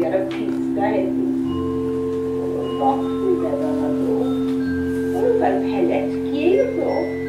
göra piska och soft med den. Ungefär pelletskiv då.